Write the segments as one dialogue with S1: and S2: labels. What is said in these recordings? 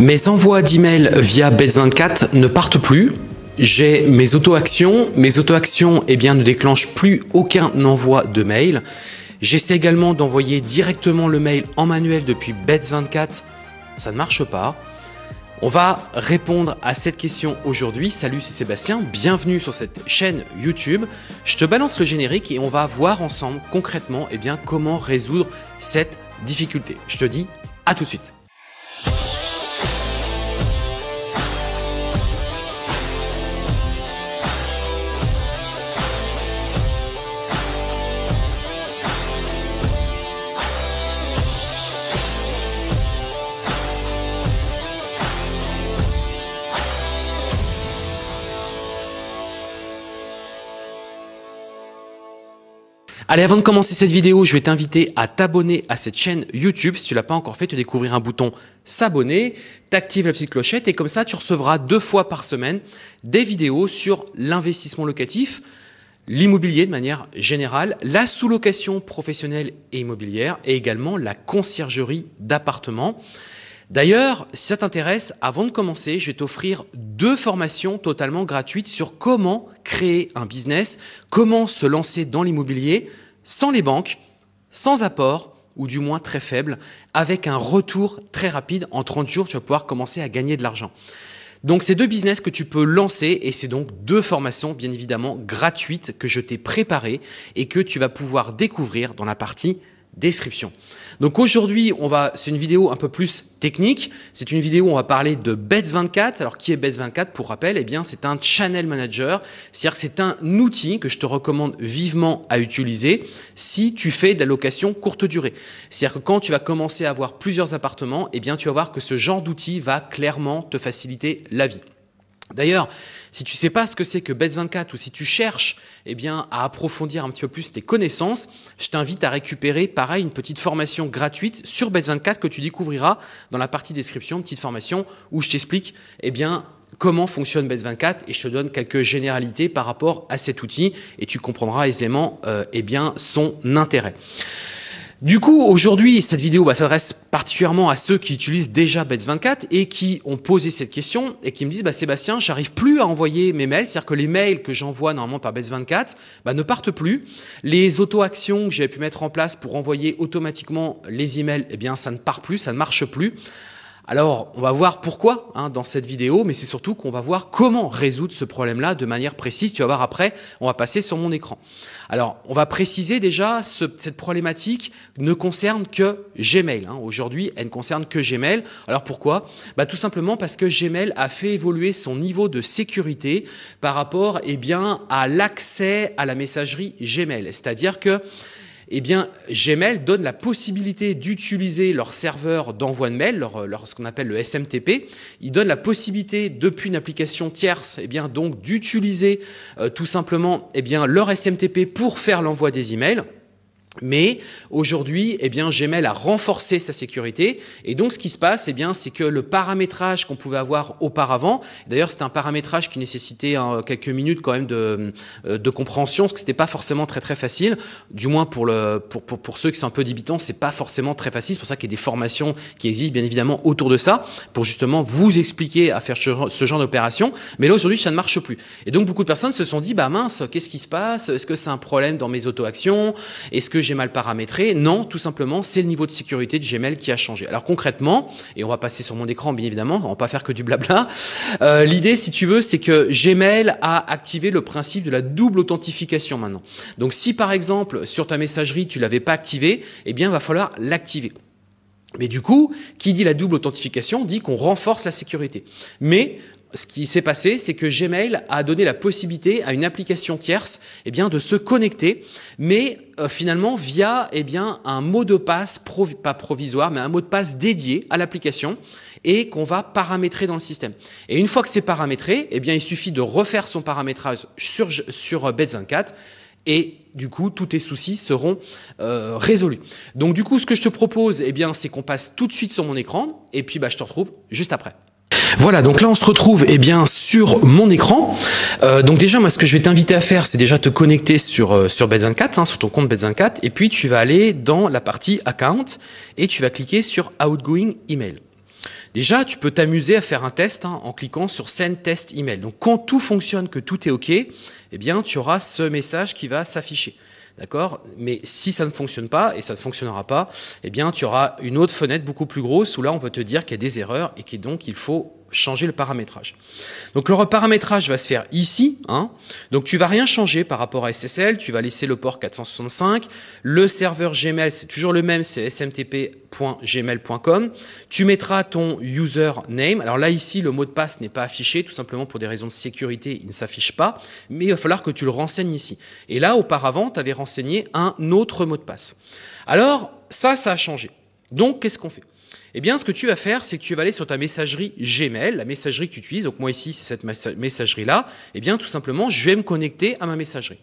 S1: Mes envois d'emails via Base24 ne partent plus. J'ai mes auto-actions. Mes auto-actions eh bien, ne déclenchent plus aucun envoi de mail. J'essaie également d'envoyer directement le mail en manuel depuis Bets24. Ça ne marche pas. On va répondre à cette question aujourd'hui. Salut, c'est Sébastien. Bienvenue sur cette chaîne YouTube. Je te balance le générique et on va voir ensemble concrètement eh bien, comment résoudre cette difficulté. Je te dis à tout de suite. Allez, avant de commencer cette vidéo, je vais t'inviter à t'abonner à cette chaîne YouTube. Si tu l'as pas encore fait, tu découvrir un bouton s'abonner, t'actives la petite clochette et comme ça, tu recevras deux fois par semaine des vidéos sur l'investissement locatif, l'immobilier de manière générale, la sous-location professionnelle et immobilière et également la conciergerie d'appartements. D'ailleurs, si ça t'intéresse, avant de commencer, je vais t'offrir deux formations totalement gratuites sur comment créer un business, comment se lancer dans l'immobilier sans les banques, sans apport ou du moins très faible, avec un retour très rapide. En 30 jours, tu vas pouvoir commencer à gagner de l'argent. Donc c'est deux business que tu peux lancer et c'est donc deux formations bien évidemment gratuites que je t'ai préparées et que tu vas pouvoir découvrir dans la partie description. Donc aujourd'hui, on va, c'est une vidéo un peu plus technique. C'est une vidéo où on va parler de Bets24. Alors qui est Bets24 Pour rappel, eh bien c'est un channel manager. C'est-à-dire que c'est un outil que je te recommande vivement à utiliser si tu fais de la location courte durée. C'est-à-dire que quand tu vas commencer à avoir plusieurs appartements, eh bien tu vas voir que ce genre d'outil va clairement te faciliter la vie. D'ailleurs, si tu ne sais pas ce que c'est que Bets24 ou si tu cherches eh bien, à approfondir un petit peu plus tes connaissances, je t'invite à récupérer pareil une petite formation gratuite sur Bets24 que tu découvriras dans la partie description, petite formation où je t'explique eh bien, comment fonctionne Bets24 et je te donne quelques généralités par rapport à cet outil et tu comprendras aisément euh, eh bien, son intérêt. Du coup, aujourd'hui, cette vidéo bah, s'adresse particulièrement à ceux qui utilisent déjà Bets24 et qui ont posé cette question et qui me disent bah, Sébastien, j'arrive plus à envoyer mes mails, c'est-à-dire que les mails que j'envoie normalement par Bets24 bah, ne partent plus. Les auto-actions que j'avais pu mettre en place pour envoyer automatiquement les emails, eh bien, ça ne part plus, ça ne marche plus. Alors, on va voir pourquoi hein, dans cette vidéo, mais c'est surtout qu'on va voir comment résoudre ce problème-là de manière précise. Tu vas voir après, on va passer sur mon écran. Alors, on va préciser déjà, cette problématique ne concerne que Gmail. Hein. Aujourd'hui, elle ne concerne que Gmail. Alors pourquoi? Bah, Tout simplement parce que Gmail a fait évoluer son niveau de sécurité par rapport eh bien, à l'accès à la messagerie Gmail. C'est-à-dire que eh bien, Gmail donne la possibilité d'utiliser leur serveur d'envoi de mail, leur, ce qu'on appelle le SMTP. Il donne la possibilité, depuis une application tierce, eh bien, donc d'utiliser euh, tout simplement eh bien, leur SMTP pour faire l'envoi des emails. Mais aujourd'hui, eh bien, Gmail a renforcé sa sécurité. Et donc, ce qui se passe, eh bien, c'est que le paramétrage qu'on pouvait avoir auparavant, d'ailleurs, c'était un paramétrage qui nécessitait hein, quelques minutes quand même de, euh, compréhension, parce que c'était pas forcément très très facile. Du moins pour pour, pour, pour ceux qui sont un peu débutants, c'est pas forcément très facile. C'est pour ça qu'il y a des formations qui existent bien évidemment autour de ça, pour justement vous expliquer à faire ce genre d'opération. Mais là aujourd'hui, ça ne marche plus. Et donc, beaucoup de personnes se sont dit, bah mince, qu'est-ce qui se passe? Est-ce que c'est un problème dans mes auto-actions? Est-ce que j'ai mal paramétré. Non, tout simplement, c'est le niveau de sécurité de Gmail qui a changé. Alors concrètement, et on va passer sur mon écran bien évidemment, on va pas faire que du blabla. Euh, L'idée, si tu veux, c'est que Gmail a activé le principe de la double authentification maintenant. Donc si par exemple sur ta messagerie tu l'avais pas activé, eh bien va falloir l'activer. Mais du coup, qui dit la double authentification dit qu'on renforce la sécurité. Mais ce qui s'est passé, c'est que Gmail a donné la possibilité à une application tierce eh bien, de se connecter, mais euh, finalement via eh bien, un mot de passe, pas provisoire, mais un mot de passe dédié à l'application et qu'on va paramétrer dans le système. Et une fois que c'est paramétré, eh bien, il suffit de refaire son paramétrage sur, sur Bet24 et du coup, tous tes soucis seront euh, résolus. Donc du coup, ce que je te propose, eh c'est qu'on passe tout de suite sur mon écran et puis bah, je te retrouve juste après. Voilà, donc là on se retrouve eh bien sur mon écran. Euh, donc déjà, moi ce que je vais t'inviter à faire, c'est déjà te connecter sur euh, sur Bet24, hein, sur ton compte Bet24, et puis tu vas aller dans la partie account et tu vas cliquer sur outgoing email. Déjà, tu peux t'amuser à faire un test hein, en cliquant sur Send Test Email. Donc, quand tout fonctionne, que tout est OK, eh bien, tu auras ce message qui va s'afficher. D'accord? Mais si ça ne fonctionne pas, et ça ne fonctionnera pas, eh bien, tu auras une autre fenêtre beaucoup plus grosse où là, on va te dire qu'il y a des erreurs et que donc il faut changer le paramétrage. Donc le reparamétrage va se faire ici. Hein. Donc tu vas rien changer par rapport à SSL, tu vas laisser le port 465. Le serveur Gmail, c'est toujours le même, c'est smtp.gmail.com. Tu mettras ton username. Alors là, ici, le mot de passe n'est pas affiché, tout simplement pour des raisons de sécurité, il ne s'affiche pas. Mais il va falloir que tu le renseignes ici. Et là, auparavant, tu avais renseigné un autre mot de passe. Alors, ça, ça a changé. Donc, qu'est-ce qu'on fait? Eh bien, ce que tu vas faire, c'est que tu vas aller sur ta messagerie Gmail, la messagerie que tu utilises. Donc moi ici, c'est cette messagerie-là. Eh bien, tout simplement, je vais me connecter à ma messagerie.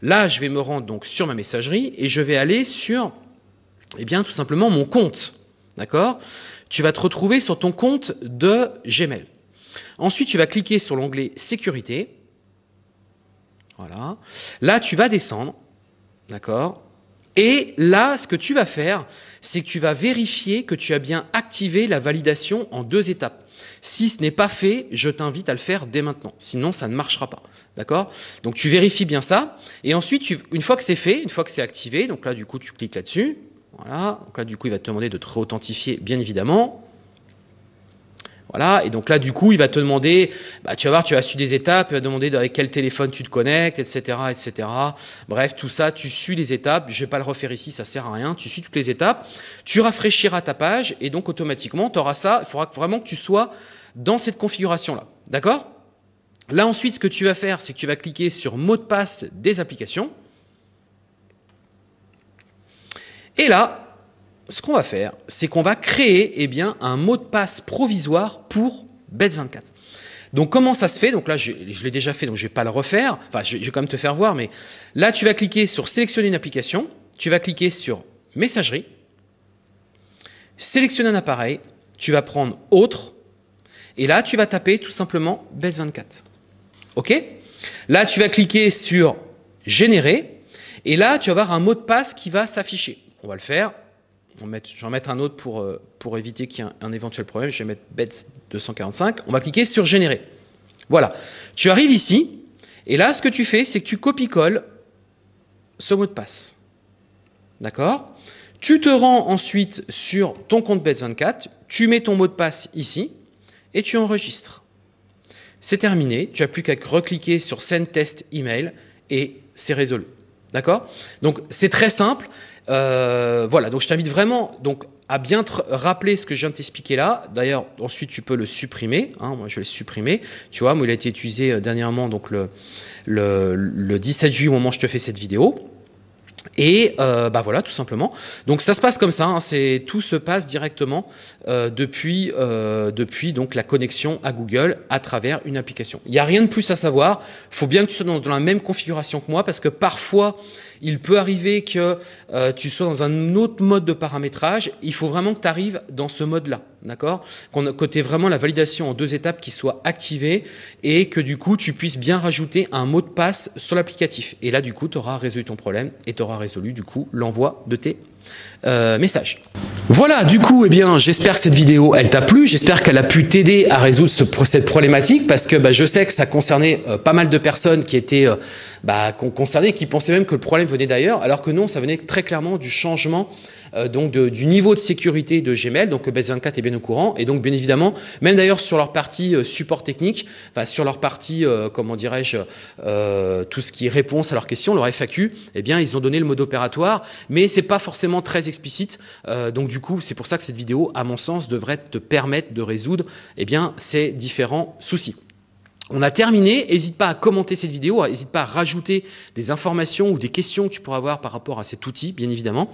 S1: Là, je vais me rendre donc sur ma messagerie et je vais aller sur, eh bien, tout simplement mon compte. D'accord? Tu vas te retrouver sur ton compte de Gmail. Ensuite, tu vas cliquer sur l'onglet Sécurité. Voilà. Là, tu vas descendre. D'accord? Et là, ce que tu vas faire, c'est que tu vas vérifier que tu as bien activé la validation en deux étapes. Si ce n'est pas fait, je t'invite à le faire dès maintenant. Sinon, ça ne marchera pas. D'accord? Donc, tu vérifies bien ça. Et ensuite, une fois que c'est fait, une fois que c'est activé, donc là, du coup, tu cliques là-dessus. Voilà. Donc là, du coup, il va te demander de te réauthentifier, bien évidemment. Voilà, et donc là, du coup, il va te demander, bah, tu vas voir, tu as su des étapes, il va te demander avec quel téléphone tu te connectes, etc., etc. Bref, tout ça, tu suis les étapes. Je vais pas le refaire ici, ça sert à rien. Tu suis toutes les étapes. Tu rafraîchiras ta page et donc automatiquement, tu auras ça. Il faudra vraiment que tu sois dans cette configuration-là. D'accord? Là, ensuite, ce que tu vas faire, c'est que tu vas cliquer sur mot de passe des applications. Et là, ce qu'on va faire, c'est qu'on va créer eh bien, un mot de passe provisoire pour Bets24. Donc comment ça se fait? Donc là, je, l'ai déjà fait, donc je ne vais pas le refaire. Enfin, je, vais quand même te faire voir, mais là, tu vas cliquer sur sélectionner une application, tu vas cliquer sur messagerie, sélectionner un appareil, tu vas prendre autre, et là, tu vas taper tout simplement Bets24. OK? Là, tu vas cliquer sur générer, et là, tu vas avoir un mot de passe qui va s'afficher. On va le faire. Je vais en mettre un autre pour, euh, pour éviter qu'il y ait un, éventuel problème. Je vais mettre bets 245. On va cliquer sur générer. Voilà. Tu arrives ici, et là, ce que tu fais, c'est que tu copies-colles ce mot de passe. D'accord? Tu te rends ensuite sur ton compte Bets24, tu mets ton mot de passe ici, et tu enregistres. C'est terminé. Tu n'as plus qu'à recliquer sur Send Test Email, et c'est résolu. D'accord? Donc, c'est très simple. Euh, voilà, donc je t'invite vraiment donc, à bien te rappeler ce que je viens de t'expliquer là. D'ailleurs, ensuite, tu peux le supprimer. Hein, moi, je vais le supprimer. Tu vois, moi, il a été utilisé euh, dernièrement, donc le, le, le 17 juillet, au moment où je te fais cette vidéo. Et euh, bah voilà, tout simplement. Donc ça se passe comme ça. Hein, c'est tout se passe directement depuis depuis donc la connexion à Google à travers une application. Il n'y a rien de plus à savoir. Il faut bien que tu sois dans, la même configuration que moi parce que parfois il peut arriver que euh, tu sois dans un autre mode de paramétrage. Il faut vraiment que tu arrives dans ce mode-là. D'accord? Tu aies vraiment la validation en deux étapes qui soit activée et que du coup tu puisses bien rajouter un mot de passe sur l'applicatif. Et là du coup tu auras résolu ton problème et tu auras résolu du coup l'envoi de tes euh, messages. Voilà, du coup, eh bien, j'espère que cette vidéo, elle t'a plu. J'espère qu'elle a pu t'aider à résoudre cette problématique parce que bah, je sais que ça concernait euh, pas mal de personnes qui étaient euh, bah, concernées, qui pensaient même que le problème venait d'ailleurs, alors que non, ça venait très clairement du changement euh, donc du niveau de sécurité de Gmail. Donc Base24 est bien au courant. Et donc, bien évidemment, même d'ailleurs sur leur partie euh, support technique, sur leur partie, euh, comment dirais-je, tout ce qui est réponse à leurs questions, leur FAQ, eh bien, ils ont donné le mode opératoire, mais c'est pas forcément très explicite. donc, du coup, c'est pour ça que cette vidéo, à mon sens, devrait te permettre de résoudre eh bien, ces différents soucis. On a terminé, n'hésite pas à commenter cette vidéo, n'hésite pas à rajouter des informations ou des questions que tu pourras avoir par rapport à cet outil, bien évidemment.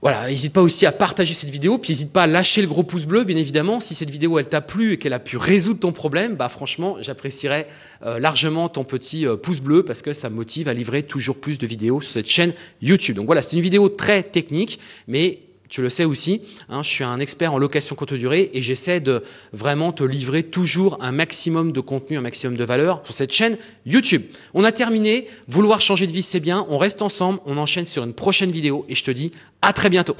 S1: Voilà, n'hésite pas aussi à partager cette vidéo, puis n'hésite pas à lâcher le gros pouce bleu, bien évidemment. Si cette vidéo, elle t'a plu et qu'elle a pu résoudre ton problème, bah franchement, j'apprécierais euh, largement ton petit euh, pouce bleu parce que ça me motive à livrer toujours plus de vidéos sur cette chaîne YouTube. Donc voilà, c'est une vidéo très technique, mais tu le sais aussi, hein, je suis un expert en location courte durée et j'essaie de vraiment te livrer toujours un maximum de contenu, un maximum de valeur sur cette chaîne YouTube. On a terminé, vouloir changer de vie c'est bien, on reste ensemble, on enchaîne sur une prochaine vidéo et je te dis à très bientôt.